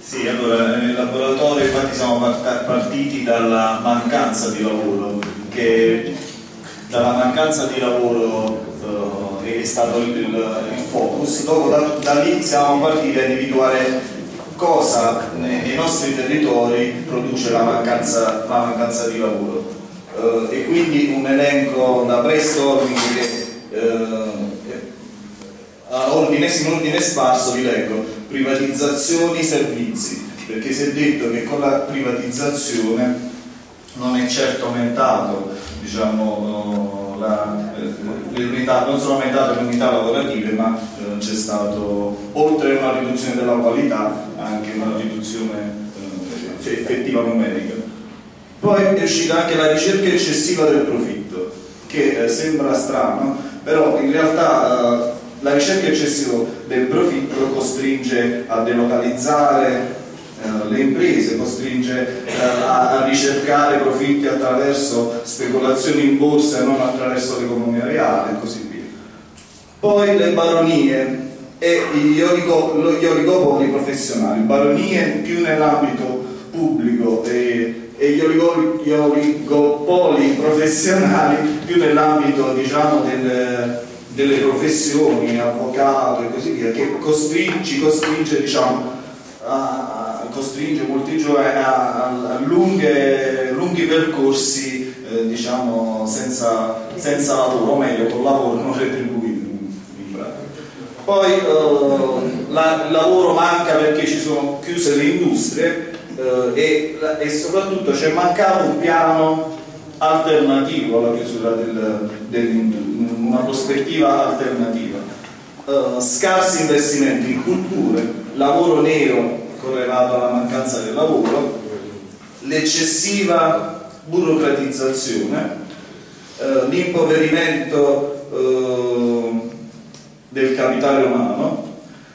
Sì, allora nel laboratorio infatti siamo partiti dalla mancanza di lavoro, che dalla mancanza di lavoro eh, è stato il, il, focus, dopo da, da, lì siamo partiti a individuare cosa nei, nei nostri territori produce la mancanza, la mancanza di lavoro. Eh, e quindi un elenco da brainstorming che eh, a ordine, in ordine sparso vi leggo privatizzazioni, servizi perché si è detto che con la privatizzazione non è certo aumentato diciamo, la, le unità, non sono aumentate le unità lavorative ma eh, c'è stato oltre a una riduzione della qualità anche una riduzione eh, effettiva numerica. Poi è uscita anche la ricerca eccessiva del profitto che eh, sembra strano però in realtà eh, la ricerca eccessiva del profitto costringe a delocalizzare eh, le imprese, costringe eh, a, ricercare profitti attraverso speculazioni in borsa e non attraverso l'economia reale e così via. Poi le baronie e gli, gli oligopoli professionali, baronie più nell'ambito pubblico e, e gli, oligopoli professionali più nell'ambito diciamo, del delle professioni, avvocato e così via, che costringe, costringe, diciamo, a, costringe molti giovani a, a lunghe, lunghi percorsi eh, diciamo, senza, senza, lavoro, o meglio con lavoro non retribuito. Poi eh, la, il lavoro manca perché ci sono chiuse le industrie eh, e, e soprattutto c'è mancato un piano alternativo alla chiusura del, dell'industria, una prospettiva alternativa. Uh, scarsi investimenti in culture, lavoro nero correlato alla mancanza del lavoro, l'eccessiva burocratizzazione, uh, l'impoverimento uh, del capitale umano,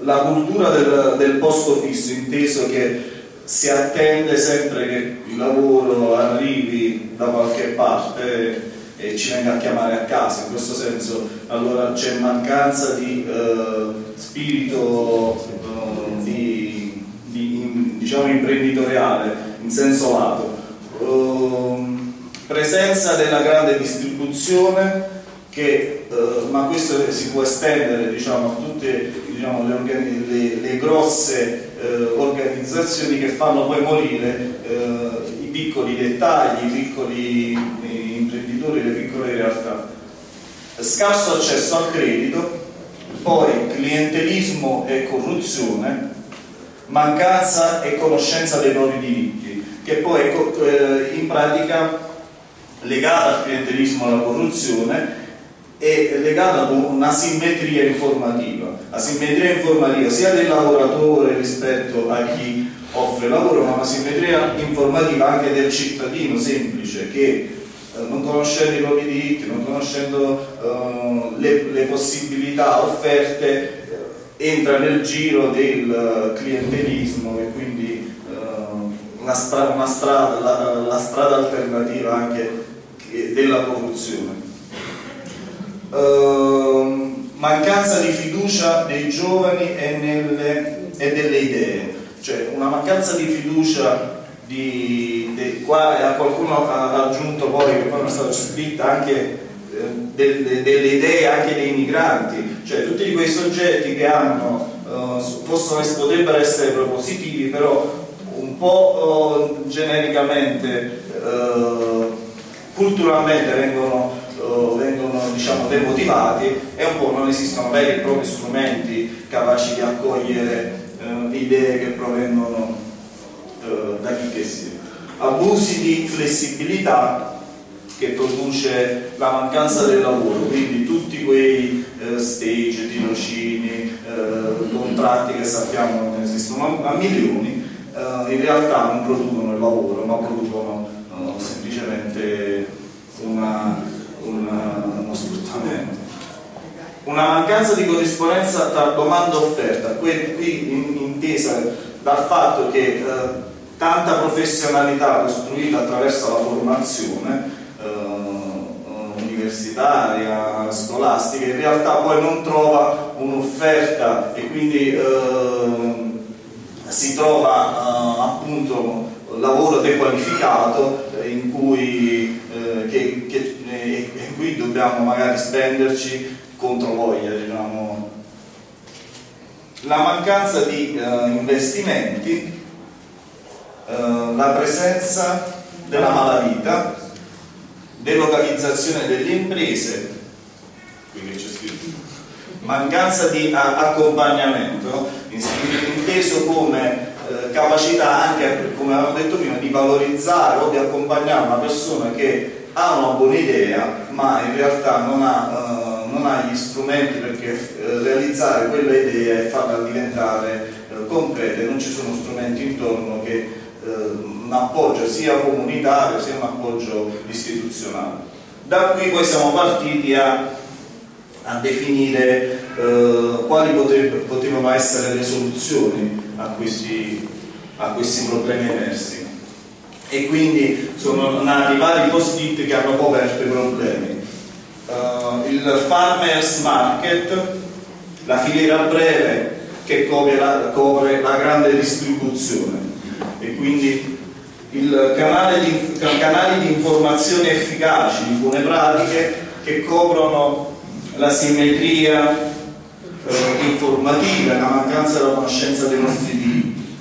la cultura del, del posto fisso, inteso che si attende sempre che il lavoro arrivi da qualche parte e ci venga a chiamare a casa, in questo senso allora c'è mancanza di eh, spirito eh, di, di, diciamo imprenditoriale in senso lato, eh, presenza della grande distribuzione che, eh, ma questo si può estendere diciamo, a tutte diciamo, le, le, le, grosse eh, organizzazioni che fanno poi morire eh, i piccoli dettagli, i piccoli imprenditori, le piccole realtà. Scarso accesso al credito, poi clientelismo e corruzione, mancanza e conoscenza dei propri diritti, che poi eh, in pratica legata al clientelismo e alla corruzione è legata ad un'asimmetria informativa, asimmetria informativa sia del lavoratore rispetto a chi offre lavoro, ma un'asimmetria informativa anche del cittadino semplice che non conoscendo i propri diritti, non conoscendo uh, le, le, possibilità offerte, eh, entra nel giro del clientelismo e quindi uh, una, stra una strada, la, la strada alternativa anche della corruzione. Ehm, mancanza di fiducia dei giovani e, nelle, e, delle idee, cioè una mancanza di fiducia di, de, qua qualcuno ha aggiunto poi che poi è stata scritta anche eh, delle, delle, idee anche dei migranti, cioè tutti quei soggetti che hanno, uh, possono, potrebbero essere propositivi, però un po' uh, genericamente, uh, culturalmente vengono vengono diciamo, demotivati e un po' non esistono veri e propri strumenti capaci di accogliere eh, idee che provengono eh, da chi che sia. Abusi di flessibilità che produce la mancanza del lavoro, quindi tutti quei eh, stage, tirocini, eh, contratti che sappiamo non esistono a milioni, eh, in realtà non producono il lavoro, ma producono eh, semplicemente una una, uno sfruttamento. Una mancanza di corrispondenza tra domanda e offerta, qui intesa dal fatto che eh, tanta professionalità costruita attraverso la formazione eh, universitaria, scolastica, in realtà poi non trova un'offerta e quindi eh, si trova eh, appunto lavoro dequalificato eh, in cui, eh, che, che, eh, in cui dobbiamo magari spenderci contro voglia, diciamo. La mancanza di eh, la presenza della malavita, delocalizzazione delle imprese, qui che c'è scritto, mancanza di accompagnamento, inteso come eh, capacità anche, come avevo detto prima, di valorizzare o di accompagnare una persona che ha una buona idea ma in realtà non ha, uh, non ha gli strumenti perché uh, realizzare quella idea e farla diventare uh, concreta. Non ci sono strumenti intorno che un appoggio sia comunitario sia un appoggio istituzionale. Da qui poi siamo partiti a, a definire quali potevano essere le soluzioni a questi, a questi problemi emersi e quindi sono nati vari post-it che hanno coperto i problemi. Uh, il farmers market, la filiera breve che copre la, copre la grande distribuzione quindi canale di, canali di informazione efficaci, di buone pratiche che coprono la simmetria eh, informativa, la mancanza della conoscenza dei nostri diritti,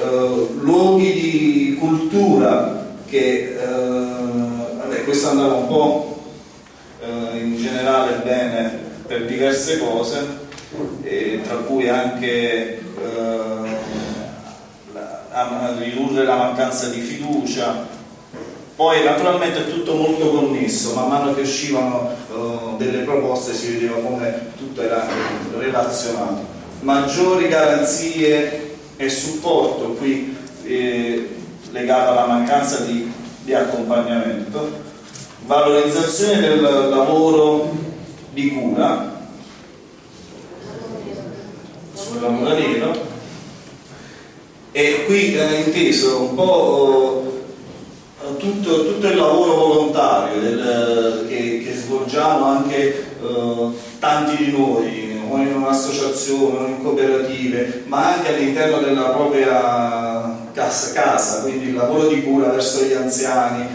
eh, luoghi di cultura che, eh, vabbè, questo andava un po' eh, in generale bene per diverse cose, tra cui anche ridurre la mancanza di fiducia, poi naturalmente è tutto molto connesso, man mano che uscivano uh, delle proposte si vedeva come tutto era relazionato. Maggiori garanzie e supporto qui eh, legato alla mancanza di, di accompagnamento, valorizzazione del lavoro di cura sul lavoro nero qui eh, inteso un po' tutto, tutto, il lavoro volontario del, che, che, svolgiamo anche uh, tanti di noi, o in un'associazione, o in cooperative, ma anche all'interno della propria casa, casa, quindi il lavoro di cura verso gli anziani,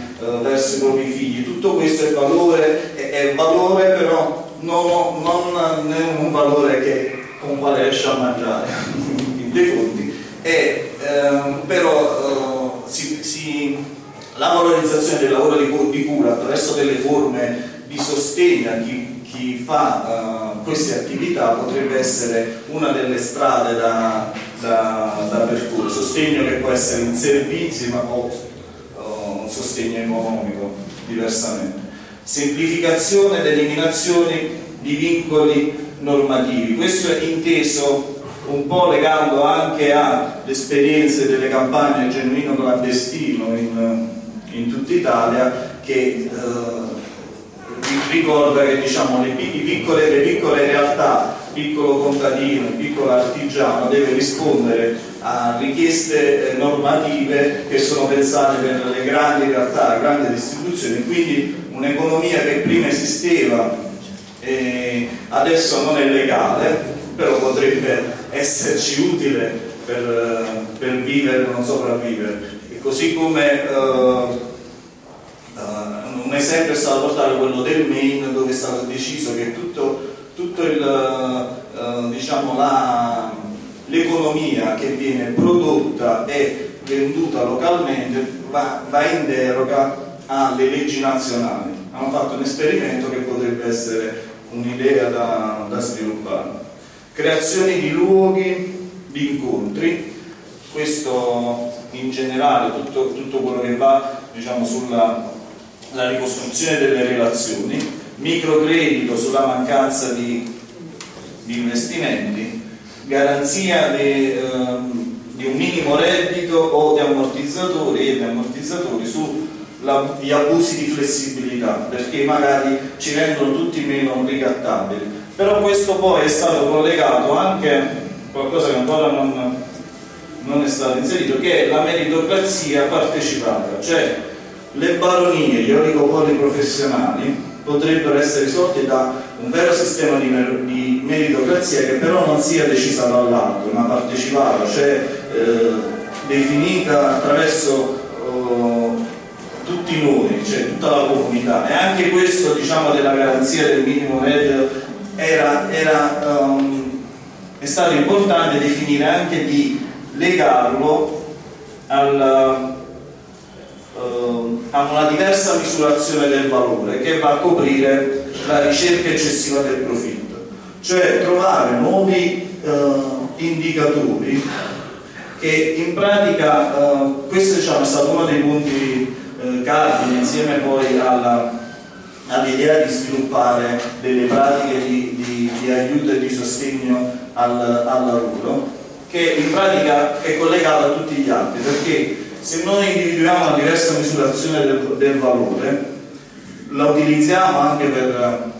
verso i propri figli, tutto questo è valore, è, è valore però non, non, è un valore che, con quale riesce a mangiare, in dei conti, ehm, però uh, si, si la valorizzazione del lavoro di, cura attraverso delle forme di sostegno a chi, chi fa uh, queste attività potrebbe essere una delle strade da, da, da percorrere, sostegno che può essere in servizi ma o un sostegno economico diversamente. Semplificazione ed eliminazione di vincoli normativi, questo è inteso un po' legando anche alle esperienze delle campagne genuino clandestino in, in tutta Italia che eh, ricorda che diciamo, le, piccole, le piccole realtà, piccolo contadino, piccolo artigiano deve rispondere a richieste eh, normative che sono pensate per le grandi realtà, le grandi distribuzioni, quindi un'economia che prima esisteva e adesso non è legale, però potrebbe esserci utile per, per vivere, non sopravvivere così come uh, uh, un esempio è stato portato quello del Maine dove è stato deciso che tutto, tutto uh, diciamo l'economia che viene prodotta e venduta localmente va, va in deroga alle leggi nazionali. Hanno fatto un esperimento che potrebbe essere un'idea da, da sviluppare. Creazione di luoghi di incontri, questo in generale tutto, tutto quello che va diciamo, sulla ricostruzione delle relazioni, microcredito sulla mancanza di, di investimenti, garanzia di, ehm, di, un minimo reddito o di ammortizzatori e di ammortizzatori sugli abusi di flessibilità perché magari ci rendono tutti meno ricattabili. Però questo poi è stato collegato anche a qualcosa che ancora non non è stato inserito, che è la meritocrazia partecipata, cioè le baronie, gli oligopoli professionali potrebbero essere risolti da un vero sistema di, mer di meritocrazia che però non sia decisa dall'alto, ma partecipata, cioè eh, definita attraverso oh, tutti noi, cioè tutta la comunità. E anche questo diciamo della garanzia del minimo reddito era, era, um, è stato importante definire anche di legarlo al, uh, a una diversa misurazione del valore che va a coprire la ricerca eccessiva del profitto, cioè trovare nuovi uh, indicatori che in pratica uh, questo diciamo, è stato uno dei punti uh, cardine insieme poi all'idea di sviluppare delle pratiche di, di, di, aiuto e di sostegno al, al lavoro che in pratica è collegata a tutti gli altri perché se noi individuiamo una diversa misurazione del, del valore la utilizziamo anche per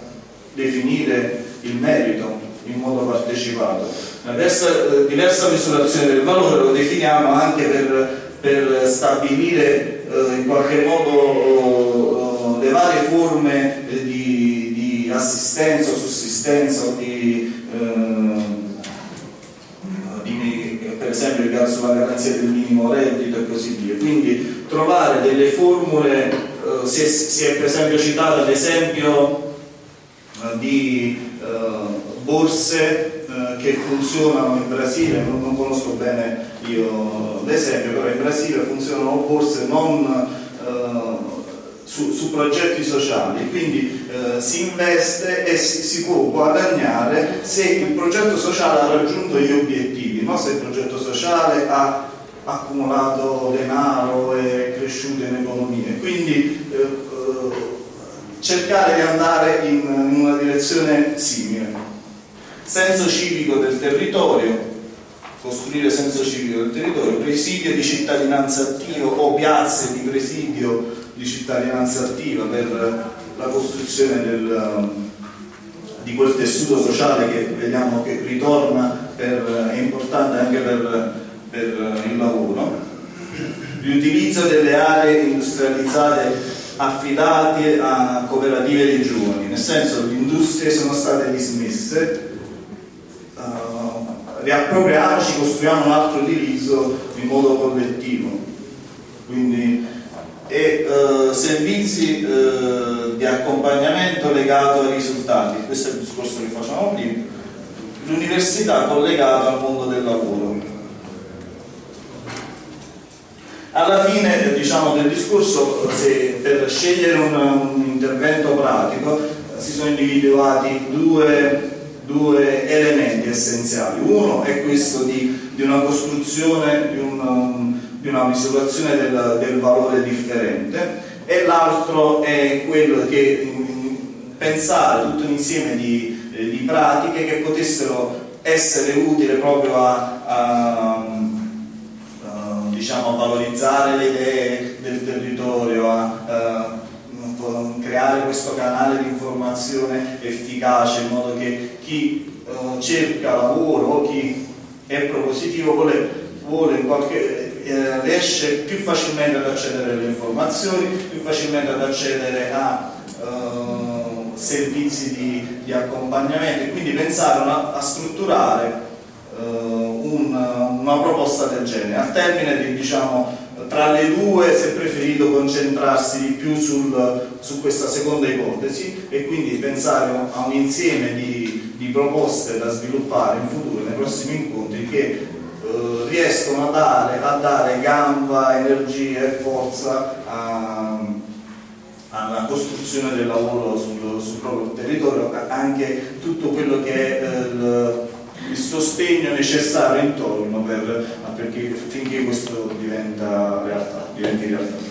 definire il merito in modo partecipato. Una diversa, diversa, misurazione del valore lo definiamo anche per, per stabilire eh, in qualche modo le varie forme di, di, assistenza o sussistenza o di, eh, di, per esempio sulla garanzia del minimo reddito e così via. Quindi trovare delle formule eh, si, è, si, è, per esempio citato l'esempio eh, di eh, borse che funzionano in Brasile, non, non conosco bene io l'esempio, però in Brasile funzionano borse non eh, su, su, progetti sociali, quindi eh, si investe e si, si, può guadagnare se il progetto sociale ha raggiunto gli obiettivi, non se il progetto sociale ha accumulato denaro e cresciuto in economia. Quindi eh, eh cercare di andare in, in una direzione simile. Senso civico del territorio, costruire senso civico del territorio, presidio di cittadinanza attiva o piazze di presidio di cittadinanza attiva per la costruzione del, di quel tessuto sociale che vediamo che ritorna, per, è importante anche per, per il lavoro. L'utilizzo delle aree industrializzate affidate a cooperative di giovani, nel senso le industrie sono state dismesse riappropriamoci, costruiamo un altro utilizzo in modo collettivo. Quindi, e eh, servizi eh, di accompagnamento legato ai risultati, questo è il discorso che facciamo prima, l'università collegata al mondo del lavoro. Alla fine diciamo, del discorso, se per scegliere un, un intervento pratico, si sono individuati due due elementi essenziali. Uno è questo di, di una costruzione, di, un, una misurazione del, del, valore differente e l'altro è quello che pensare tutto un insieme di, di, pratiche che potessero essere utili proprio a, a, a, diciamo, valorizzare le idee del territorio, a, a creare questo canale di informazione efficace in modo che chi uh, cerca lavoro o chi è propositivo vuole, vuole qualche, eh, riesce più facilmente ad accedere alle informazioni, più facilmente ad accedere a uh, servizi di, di, accompagnamento. E quindi pensare una, a strutturare uh, un, una proposta del genere. Al termine di diciamo tra le due si è preferito concentrarsi di più sul, su questa seconda ipotesi e quindi pensare a un insieme di, di proposte da sviluppare in futuro, nei prossimi incontri, che eh, riescono a dare, a dare, gamba, energia e forza a, alla costruzione del lavoro sul, sul, proprio territorio, anche tutto quello che è eh, il, il sostegno necessario intorno per, perché, finché questo diventa realtà, diventi realtà.